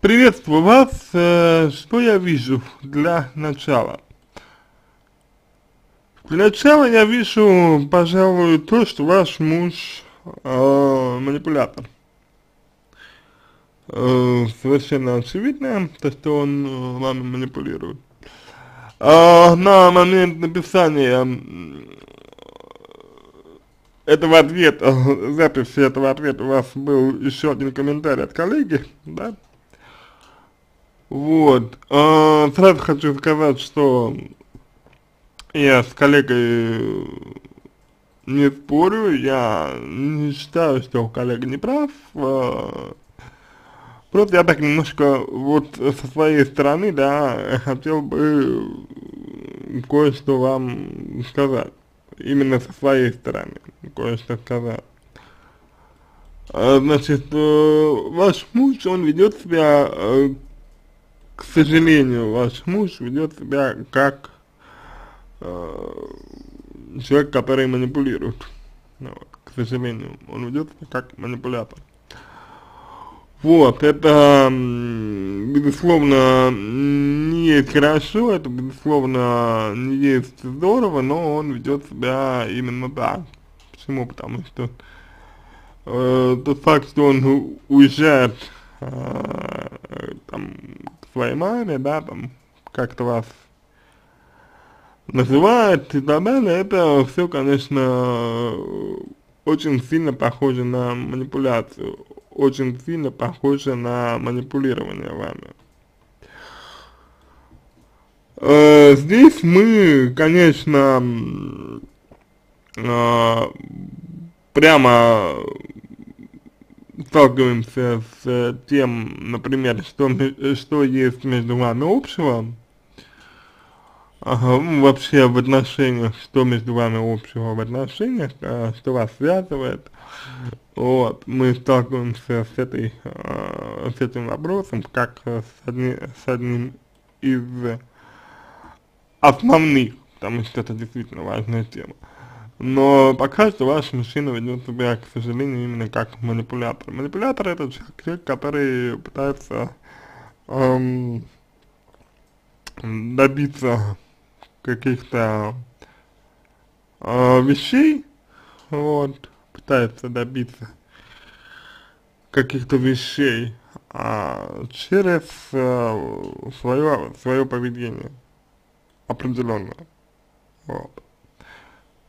Приветствую вас. Э, что я вижу для начала? Для начала я вижу, пожалуй, то, что ваш муж э, манипулятор. Э, совершенно очевидно, то, что он э, вами манипулирует. Э, на момент написания этого ответа, записи этого ответа у вас был еще один комментарий от коллеги, да? Вот. А, сразу хочу сказать, что я с коллегой не спорю, я не считаю, что коллега не прав. А, просто я так немножко вот со своей стороны, да, хотел бы кое-что вам сказать. Именно со своей стороны кое-что сказать. А, значит, э, ваш муж, он ведет себя э, к сожалению, ваш муж ведет себя как э, человек, который манипулирует. Ну, вот, к сожалению, он ведет себя как манипулятор. Вот, это, безусловно, не есть хорошо, это, безусловно, не есть здорово, но он ведет себя именно так. Почему? Потому что э, тот факт, что он уезжает э, там, своей маме, да, там, как-то вас называют и так далее, это все, конечно, очень сильно похоже на манипуляцию, очень сильно похоже на манипулирование вами. Э, здесь мы, конечно, э, прямо сталкиваемся с э, тем, например, что, что есть между вами общего, вообще в отношениях, что между вами общего в отношениях, а, что вас связывает, вот, мы сталкиваемся с этой, а, с этим вопросом, как с, одни, с одним из основных, потому что это действительно важная тема. Но пока что ваш мужчина ведет себя, к сожалению, именно как манипулятор. Манипулятор это человек, который пытается эм, добиться каких-то э, вещей, вот, пытается добиться каких-то вещей а, через э, свое, свое поведение определенное. Вот.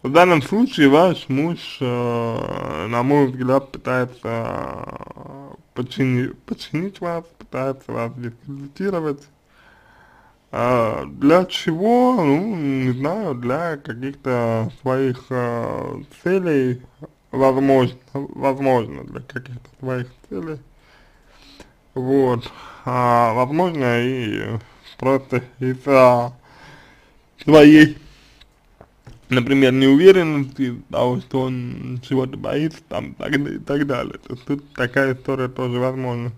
В данном случае ваш муж, э, на мой взгляд, пытается подчинить, подчинить вас, пытается вас дискредитировать. А для чего? Ну, не знаю, для каких-то своих э, целей, возможно, возможно, для каких-то своих целей. Вот. А, возможно, и просто из-за своей например, неуверенности, того, что он чего-то боится, там, так, и так далее. То есть тут такая история тоже возможна.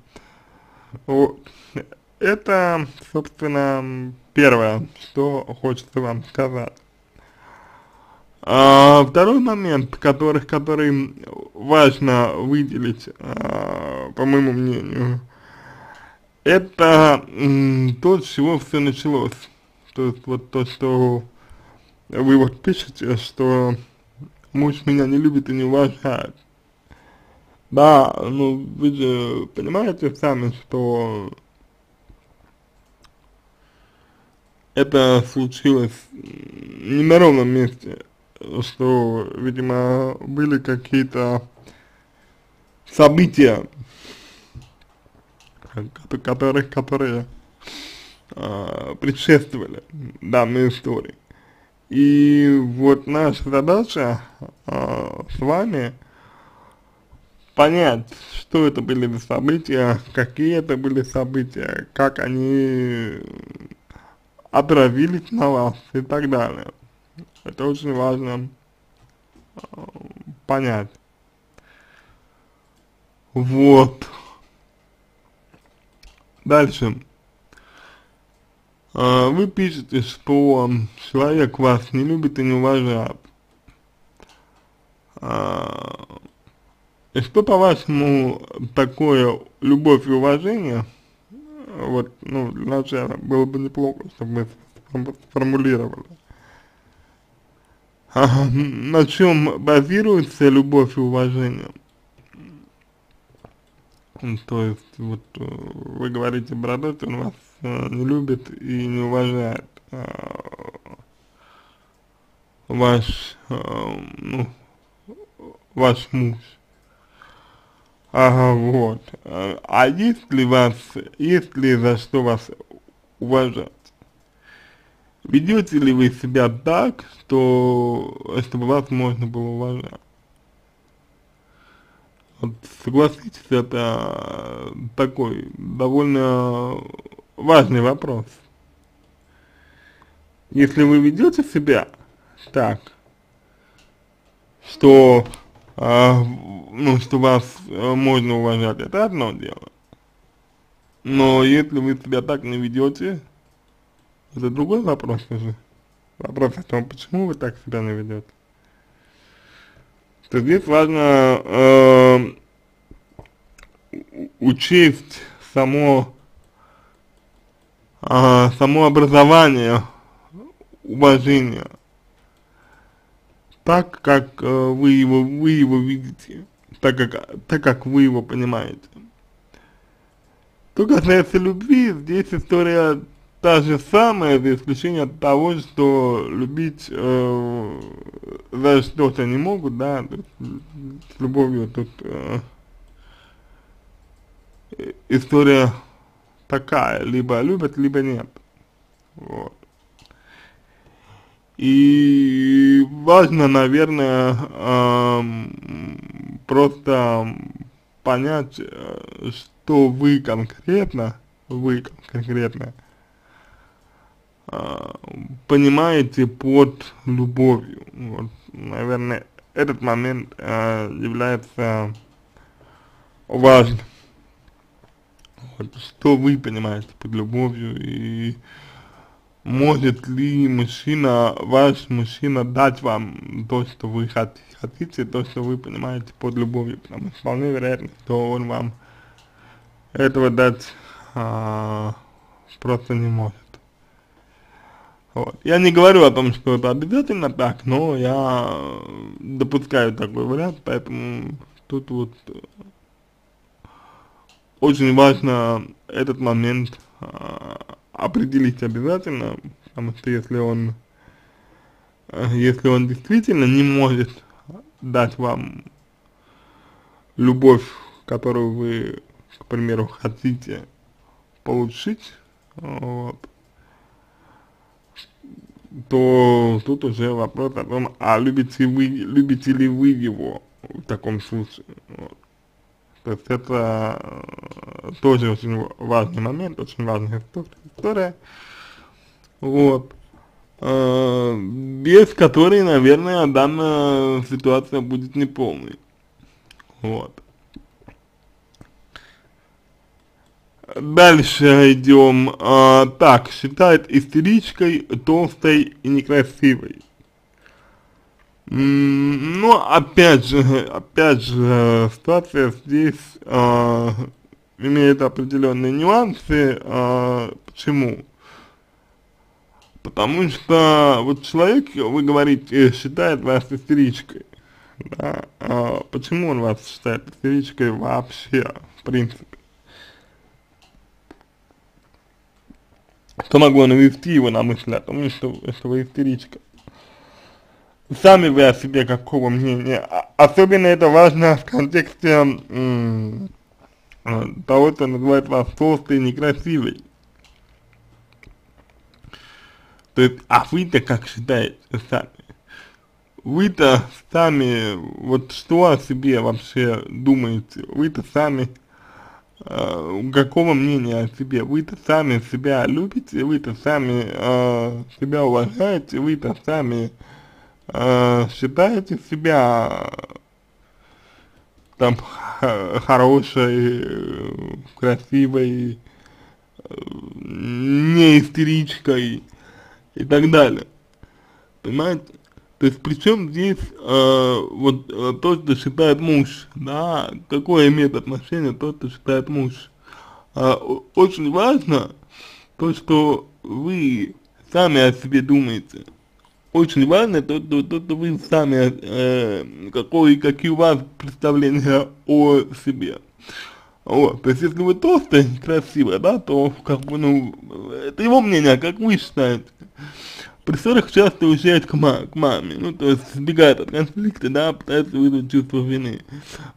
Вот. Это, собственно, первое, что хочется вам сказать. А, второй момент, который, который важно выделить, а, по моему мнению, это то, с чего все началось. То есть вот то, что вы вот пишете, что муж меня не любит и не уважает. Да, ну вы же понимаете сами, что это случилось не на ровном месте, что, видимо, были какие-то события, которые, которые э, предшествовали данной истории. И вот наша задача э, с вами понять, что это были за события, какие это были события, как они отразились на вас и так далее. Это очень важно э, понять. Вот. Дальше. А, вы пишете, что человек вас не любит и не уважает. А, и что, по-вашему, такое любовь и уважение вот, ну, для начала было бы неплохо, чтобы мы сформулировали. А, на чем базируется любовь и уважение? То есть, вот, э, вы говорите, бородатый, он вас не любит и не уважает. Э, ваш, э, ну, ваш муж. Ага, вот. А есть ли вас, есть ли за что вас уважать? Ведете ли вы себя так, что, чтобы вас можно было уважать? Вот согласитесь, это такой довольно важный вопрос. Если вы ведете себя так, что, э, ну, что вас э, можно уважать, это одно дело. Но если вы себя так не ведете, это другой вопрос уже. Вопрос о том, почему вы так себя не ведете. То здесь важно э, учесть само, э, само образование уважения так, как э, вы его, вы его видите, так как, так как вы его понимаете. Что касается любви, здесь история та же самая, за исключением того, что любить э, за что-то не могут, да, с любовью тут э, история такая, либо любят, либо нет, вот. И важно, наверное, э, просто понять, э, что вы конкретно, вы конкретно, э, понимаете под любовью. Вот, наверное, этот момент э, является важным. Вот, что вы понимаете под любовью и может ли мужчина, ваш мужчина дать вам то, что вы хотите, то, что вы понимаете под любовью, потому что вполне вероятно, что он вам этого дать а, просто не может. Вот. Я не говорю о том, что это обязательно так, но я допускаю такой вариант, поэтому тут вот очень важно этот момент а, определить обязательно, потому что если он, э, если он действительно не может дать вам любовь, которую вы, к примеру, хотите получить, вот, то тут уже вопрос о том, а любите вы, любите ли вы его в таком случае. То есть это э, тоже очень важный момент, очень важная история. Вот. Э, без которой, наверное, данная ситуация будет неполной. Вот. Дальше идем. А, так, считает истеричкой, толстой и некрасивой. Ну, опять же, опять же, ситуация здесь э, имеет определенные нюансы. Э, почему? Потому что вот человек, вы говорите, считает вас истеричкой. Да? А почему он вас считает истеричкой вообще, в принципе? Что могло навести его на мысль о том, что, что вы истеричка? Сами вы о себе какого мнения. А, особенно это важно в контексте э, того, что называют вас толстой и некрасивой. То есть, а вы-то как считаете сами? Вы-то сами, вот что о себе вообще думаете? Вы-то сами, э, какого мнения о себе? Вы-то сами себя любите? Вы-то сами э, себя уважаете? Вы-то сами э, считаете себя там хорошей, красивой, не истеричкой и так далее. Понимаете? То есть при чем здесь э, вот то, что считает муж, да, какое имеет отношение то, что считает муж. а, очень важно то, что вы сами о себе думаете. Очень важно то, то, то что вы сами, э, какой, какие у вас представления о себе. Вот, то есть если вы толстая, красивая, да, то как бы, ну, это его мнение, как вы считаете. При ссорах часто уезжает к, ма к маме, ну, то есть сбегает от конфликта, да, пытается вызвать чувство вины.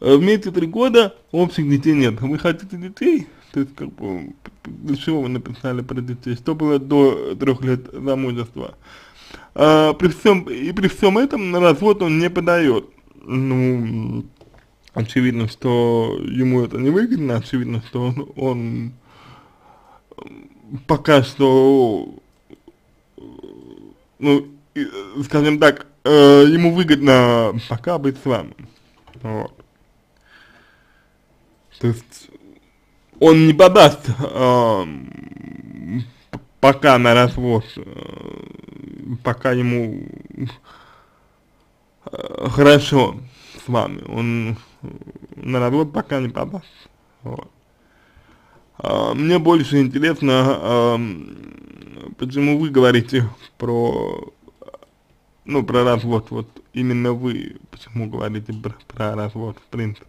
А вместе три года общих детей нет. Вы хотите детей? То есть, как бы, для чего вы написали про детей? Что было до трех лет замужества? А, при всем, и при всем этом на развод он не подает. Ну, очевидно, что ему это не выгодно, очевидно, что он, он пока что, ну, скажем так, э, ему выгодно пока быть с вами. Вот. То есть он не подаст э, пока на развод, э, пока ему э, хорошо с вами. Он на развод пока не подаст. Вот. А, мне больше интересно, а, почему вы говорите про, ну, про развод, вот именно вы, почему говорите про, про развод, в принципе.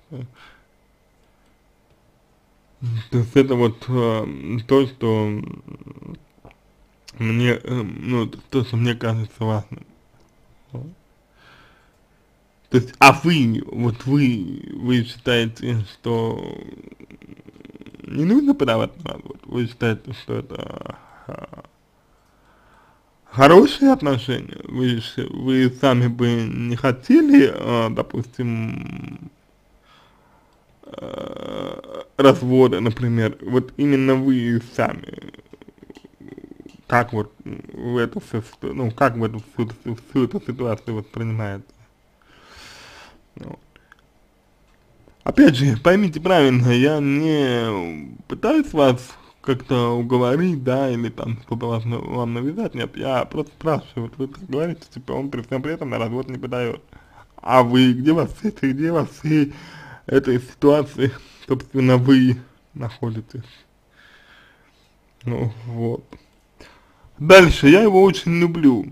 То есть это вот а, то, что мне, э, ну, то, что мне кажется важным. То есть, а вы, вот вы, вы считаете, что не нужно подавать на развод? Вы считаете, что это а, хорошие отношения? Вы, вы сами бы не хотели, а, допустим, а, развода, например, вот именно вы сами, как вот в эту, ну, как в эту, всю, всю эту ситуацию воспринимаете? Вот. Опять же, поймите правильно, я не пытаюсь вас как-то уговорить, да, или там что-то вас, вам навязать, нет, я просто спрашиваю, вот вы так говорите, типа, он при всем при этом на развод не подает. А вы, где вас это, где вас и этой ситуации, собственно, вы находитесь? Ну, вот. Дальше, я его очень люблю.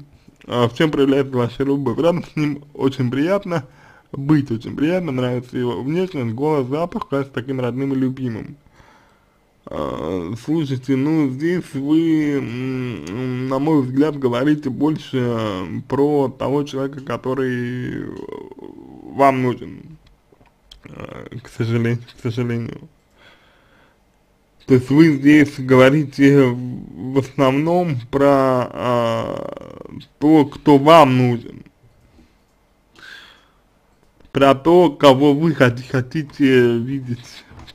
А в чем проявляется ваша любовь? Рядом с ним очень приятно, быть очень приятно, нравится его внешность, голос, запах, кажется таким родным и любимым. А, слушайте, ну здесь вы, на мой взгляд, говорите больше про того человека, который вам нужен, а, к сожалению, к сожалению. То есть вы здесь говорите в основном про а, то, кто вам нужен про то, кого вы хотите видеть,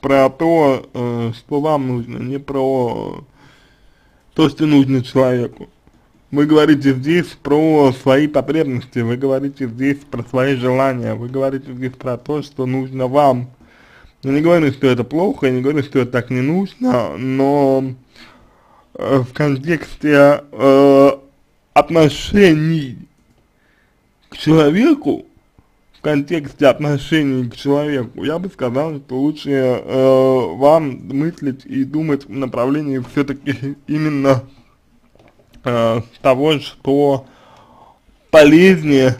про то, э, что вам нужно, не про то, что нужно человеку. Вы говорите здесь про свои потребности, вы говорите здесь про свои желания, вы говорите здесь про то, что нужно вам. Я не говорю, что это плохо, я не говорю, что это так не нужно, но э, в контексте э, отношений к человеку в контексте отношений к человеку, я бы сказал, что лучше э, вам мыслить и думать в направлении все-таки именно э, того, что полезнее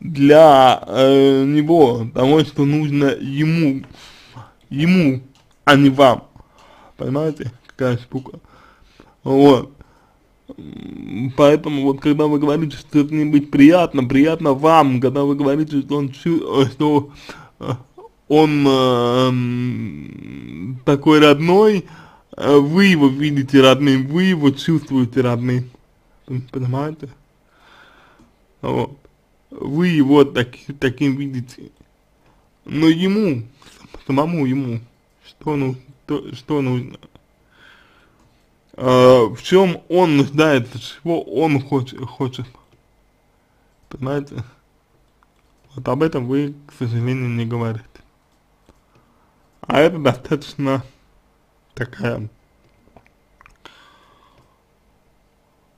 для э, него, того, что нужно ему, ему, а не вам. Понимаете, какая штука? Вот. Поэтому вот когда вы говорите, что это не быть приятно, приятно вам, когда вы говорите, что он, что э, он э, такой родной, э, вы его видите родным, вы его чувствуете родным, понимаете? Вот. Вы его так, таким видите. Но ему, самому ему, что, ну, то, что нужно? э, в чем он нуждается, чего он хочет, хочет. Понимаете? Вот об этом вы, к сожалению, не говорите. А это достаточно такая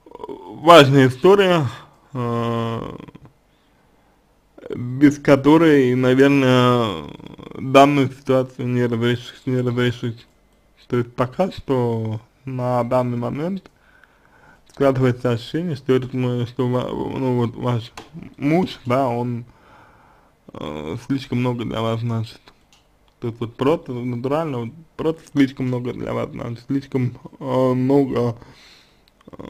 важная история, э, без которой, наверное, данную ситуацию не разрешить, не разрешить То есть пока что на данный момент складывается ощущение, что этот, что ну, вот ваш муж, да, он э, слишком много для вас значит. То есть вот просто натурально, вот, просто слишком много для вас значит, слишком э, много э,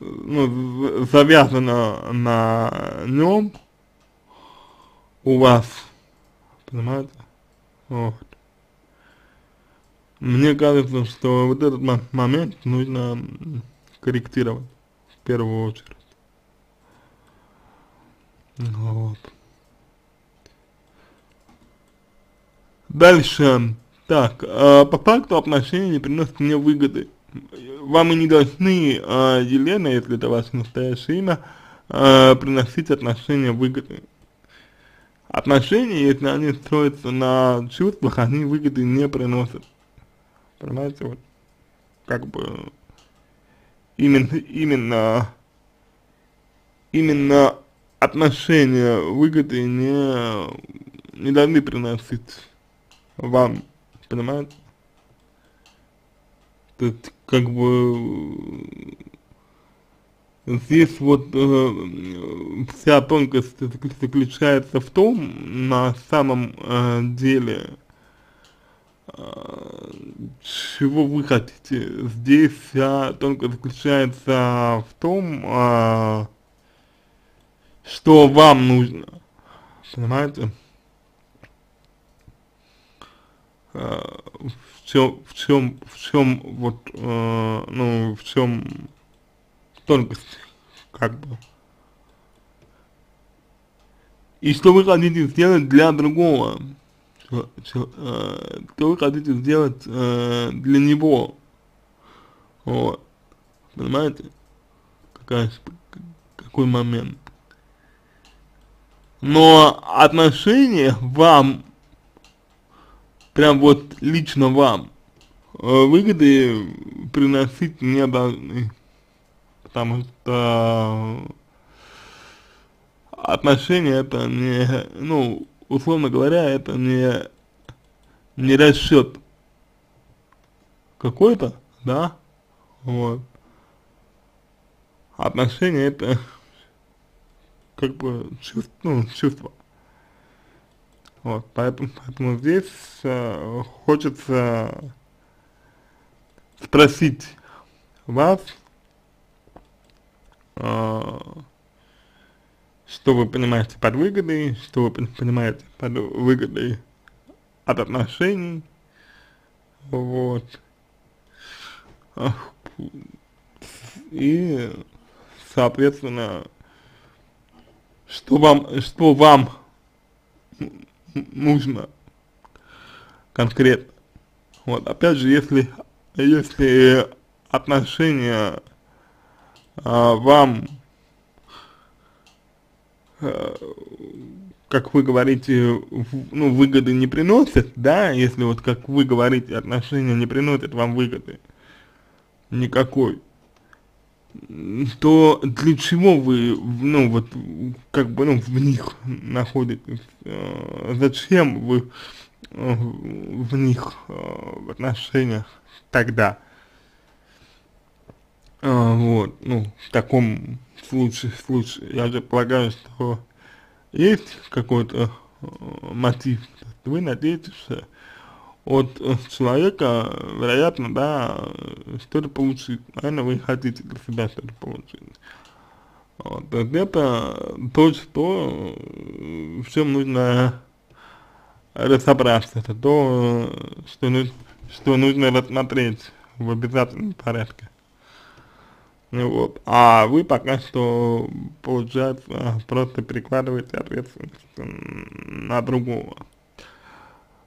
ну, завязано на нем у вас, понимаете? Вот. Мне кажется, что вот этот момент нужно корректировать в первую очередь. Вот. Дальше. Так, э, по факту отношения не приносят мне выгоды. Вам и не должны, э, Елена, если это ваше настоящее имя, э, приносить отношения выгоды. Отношения, если они строятся на чувствах, они выгоды не приносят. Понимаете, вот, как бы, именно, именно, именно отношения выгоды не, не должны приносить вам, понимаете? То есть, как бы, здесь вот э, вся тонкость заключается в том, на самом э, деле, э, чего вы хотите. Здесь вся тонкость заключается в том, э, что вам нужно, понимаете? Э, в чем, в чем, в чем вот, э, ну, в чем тонкость, как бы. И что вы хотите сделать для другого, что, что, э, что вы хотите сделать э, для него, вот, понимаете, какая, какой момент. Но отношения вам, прям вот лично вам, э, выгоды приносить не должны потому что отношения это не, ну, условно говоря, это не, не расчет какой-то, да, вот. Отношения это как бы чувство, ну, чувство. Вот, поэтому, поэтому здесь э, хочется спросить вас, что вы понимаете под выгодой, что вы понимаете под выгодой от отношений, вот, и, соответственно, что вам, что вам нужно конкретно. Вот, опять же, если, если отношения а, вам, а, как вы говорите, ну, выгоды не приносят, да, если вот, как вы говорите, отношения не приносят вам выгоды никакой, то для чего вы, ну, вот, как бы, ну, в них находитесь, э, зачем вы э, в них, э, в отношениях тогда? А, вот, ну, в таком случае, случае, я же полагаю, что есть какой-то мотив. Вы надеетесь от э, человека, вероятно, да, что-то получить. Наверное, вы хотите для себя что-то получить. Вот, это то, что, в чем нужно разобраться, это то, что, что нужно рассмотреть в обязательном порядке. Вот. А вы пока что, получается, просто перекладываете ответственность на другого.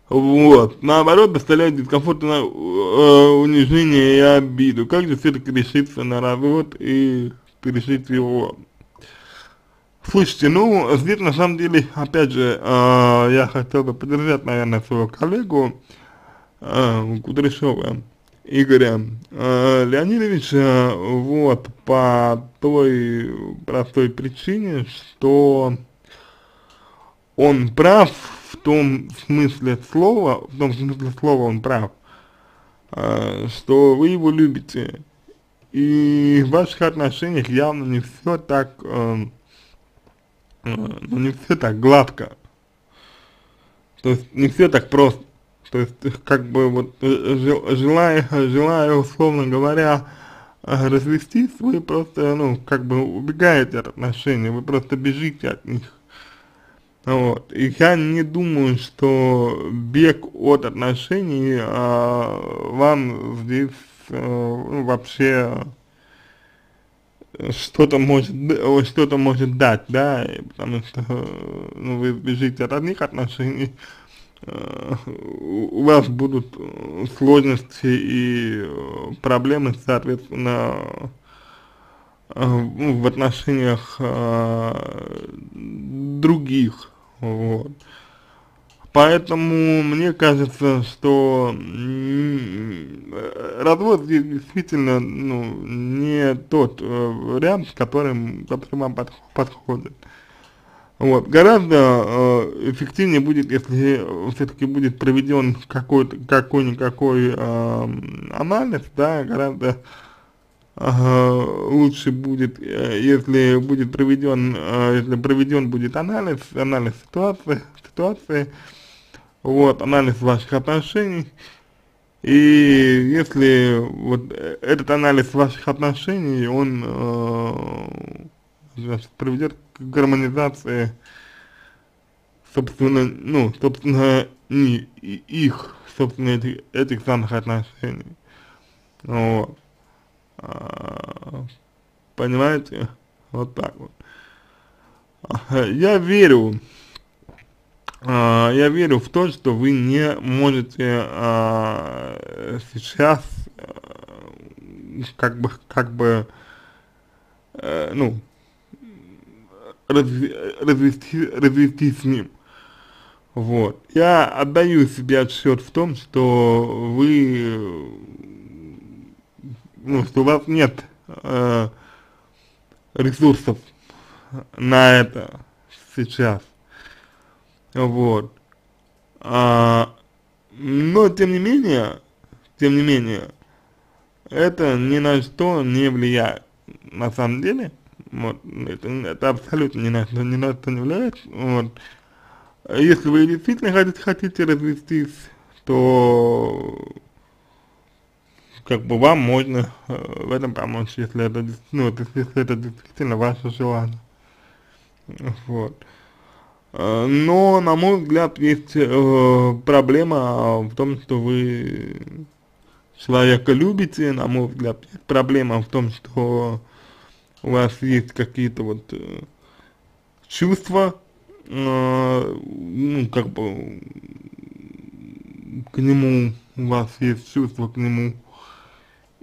Вот. Наоборот, доставляет дискомфорт, на, э, унижение и обиду. Как же все-таки решиться на развод и решить его? Слушайте, ну, здесь на самом деле, опять же, э, я хотел бы поддержать, наверное, своего коллегу э, Кудряшова. Игоря э, Леонидовича, вот, по той простой причине, что он прав в том смысле слова, в том смысле слова он прав, э, что вы его любите, и в ваших отношениях явно не все так, э, э, ну не все так гладко, то есть не все так просто, то есть как бы вот э, желая, желая условно говоря, э, развестись, вы просто, ну, как бы убегаете от отношений, вы просто бежите от них. Вот. И я не думаю, что бег от отношений а, вам здесь а, вообще что-то может что-то может дать, да, потому что ну, вы бежите от одних отношений, э, у вас будут сложности и проблемы, соответственно, ну, в отношениях других вот. Поэтому мне кажется, что развод действительно ну, не тот э, вариант, который, который вам под, подходит. Вот. Гораздо э, эффективнее будет, если все-таки будет проведен какой-никакой э, анализ, да, гораздо лучше будет, э, если будет проведен, э, если проведен будет анализ, анализ ситуации, ситуации, вот, анализ ваших отношений, и если вот этот анализ ваших отношений, он э, значит, приведет к гармонизации, собственно, ну, собственно, не их, собственно, этих, этих самых отношений, вот. А, понимаете? Вот так вот. Я верю, а, я верю в то, что вы не можете а, сейчас как бы, как бы, э, ну, развести, развести с ним. Вот. Я отдаю себе отсчет в том, что вы ну, что у вас нет э, ресурсов на это сейчас, вот, а, но тем не менее, тем не менее, это ни на что не влияет, на самом деле, вот, это, это абсолютно ни на что, ни на что не влияет, вот, если вы действительно хотите, хотите развестись, то как бы вам можно э, в этом помочь, если это, ну, если это действительно ваше желание. Вот. Э, но, на мой взгляд, есть э, проблема в том, что вы человека любите, на мой взгляд, есть проблема в том, что у вас есть какие-то вот чувства, ну, как бы, к нему, у вас есть чувства к нему,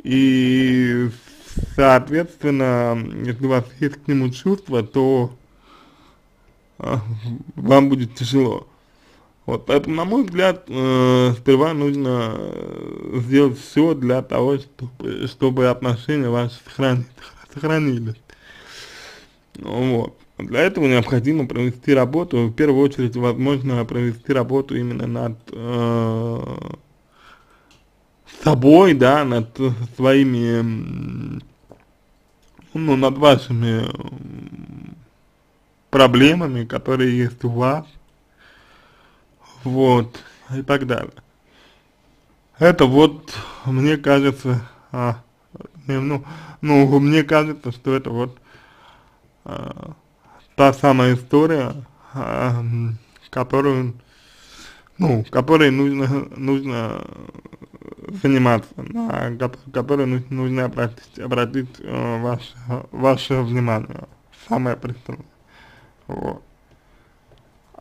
и, соответственно, если у вас есть к нему чувства, то а, вам будет тяжело. Вот, поэтому, на мой взгляд, э, сперва нужно сделать все для того, чтобы, чтобы отношения ваши сохрани, сохранились. Вот. Для этого необходимо провести работу, в первую очередь, возможно, провести работу именно над э, собой, да, над своими, ну, над вашими проблемами, которые есть у вас, вот, и так далее. Это вот, мне кажется, а, ну, ну, мне кажется, что это вот а, та самая история, а, которую, ну, которой нужно, нужно заниматься, на которые нужно обратить, обратить э, ваше, ваше внимание, самое пристальное. Вот.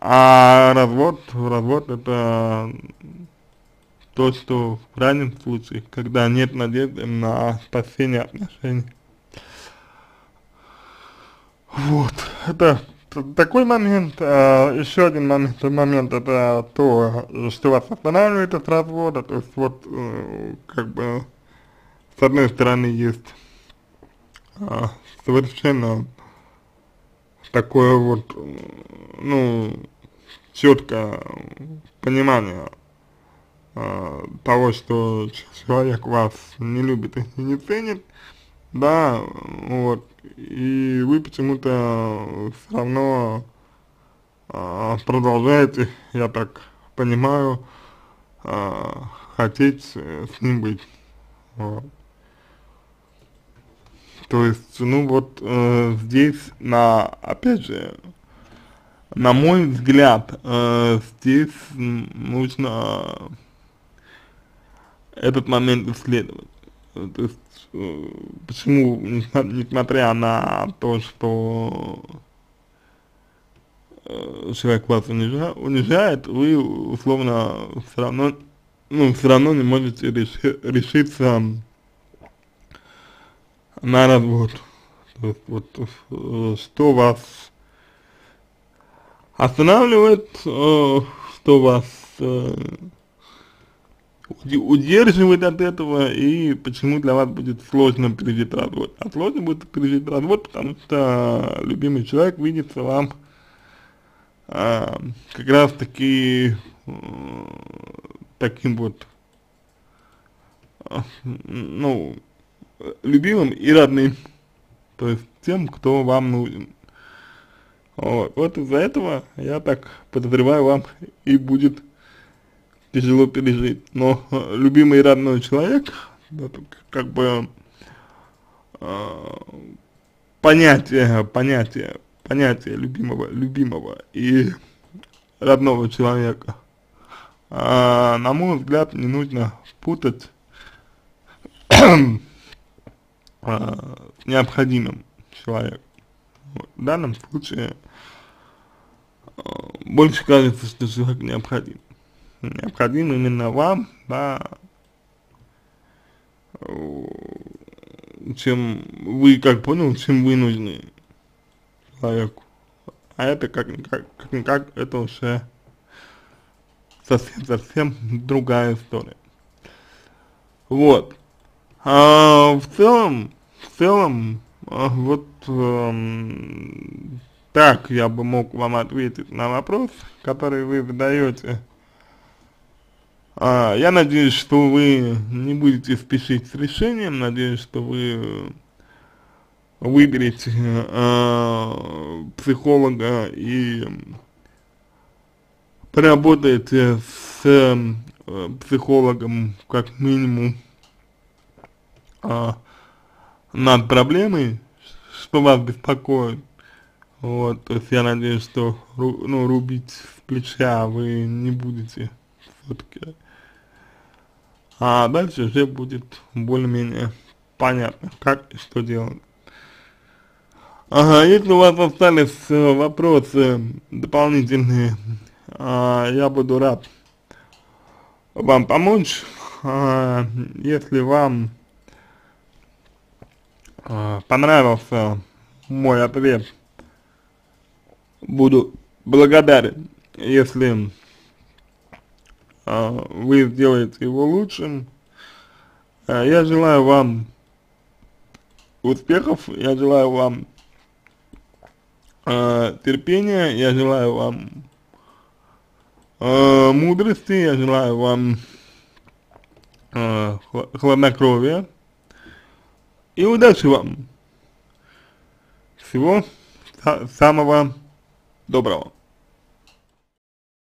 А развод, развод это то, что в крайнем случае, когда нет надежды на спасение отношений. Вот, это такой момент, а, еще один момент, момент это то, что вас останавливает от развода, то есть вот э, как бы с одной стороны есть а, совершенно такое вот, ну, четкое понимание э, того, что человек вас не любит и не ценит, да, вот, и вы почему-то все равно э, продолжаете, я так понимаю, э, хотеть с ним быть, вот. То есть, ну вот э, здесь, на, опять же, на мой взгляд, э, здесь нужно этот момент исследовать. То есть, э, почему, несмотря на то, что э, человек вас унижает, вы условно все равно, ну, все равно не можете реши, решиться на развод. То есть, вот, э, что вас останавливает, э, что вас э, удерживает от этого и почему для вас будет сложно пережить развод. А сложно будет пережить развод, потому что любимый человек видится вам э, как раз таки э, таким вот, э, ну, любимым и родным, то есть тем, кто вам нужен. Вот, вот из-за этого, я так подозреваю, вам и будет тяжело пережить. Но э, любимый и родной человек, это как бы э, понятие, понятие, понятие любимого, любимого и родного человека, э, на мой взгляд, не нужно путать э, необходимым человеком. В данном случае больше кажется, что человек необходим. Необходим именно вам, да, чем вы, как понял, чем вы нужны человеку. А это как-никак, как-никак, это уже совсем-совсем другая история. Вот. А в целом, в целом, а, вот эм, так я бы мог вам ответить на вопрос, который вы задаете. А, я надеюсь, что вы не будете спешить с решением, надеюсь, что вы выберете э, психолога и поработаете с э, психологом как минимум э, над проблемой, что вас беспокоит, вот, то есть я надеюсь, что ну, рубить с плеча вы не будете все-таки. А дальше уже будет более-менее понятно, как и что делать. Ага, если у вас остались э, вопросы дополнительные, а, я буду рад вам помочь. А, если вам а, понравился мой ответ, буду благодарен, если вы сделаете его лучшим. Э, я желаю вам успехов, я желаю вам э, терпения, я желаю вам мудрости, я желаю вам хладнокровия и удачи вам. Всего самого доброго.